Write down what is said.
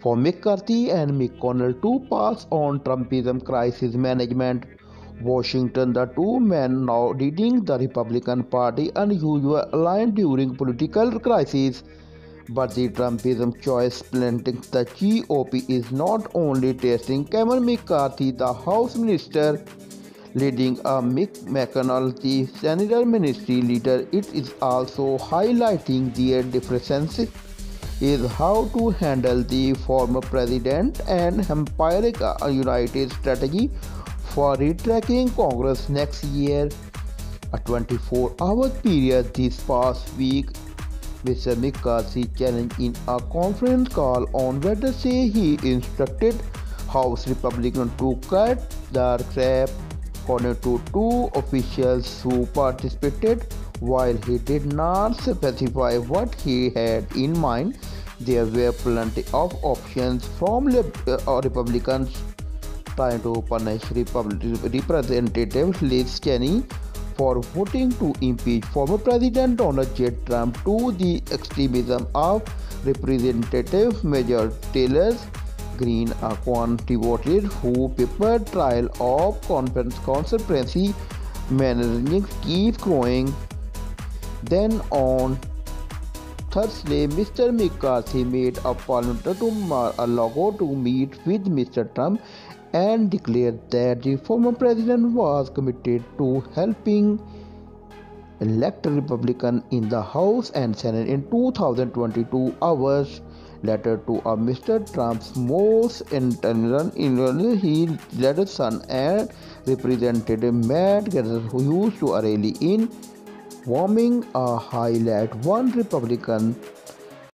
for McCarthy and McConnell to pass on Trumpian crisis management. Washington, the two men now leading the Republican Party, unusual aligned during political crisis. But the Trumpism choice planting the GOP is not only testing Kevin McCarthy, the House Minister, leading a Mitch McConnell, the Senator Ministry leader, it is also highlighting their differences is how to handle the former president and empiric uh, United strategy for retracking Congress next year. A 24 hour period this past week, Mr. McCarthy challenged in a conference call on Wednesday he instructed House Republicans to cut the crap according to two officials who participated while he did not specify what he had in mind there were plenty of options from uh, Republicans trying to punish Representative Liz Cheney for voting to impeach former President Donald J. Trump to the extremism of Representative Marjorie Taylor Greene, a contributor who paper trial of conference conspiracy managing keep growing. Then on Thursday, Mr. McCarthy made a parliament to Mar-a-Lago to meet with Mr. Trump and declared that the former president was committed to helping elect a Republican in the House and Senate in 2022 hours later to a Mr. Trump's most intelligent he led son and Representative Matt Gaetz who used to rally in warming a highlight one Republican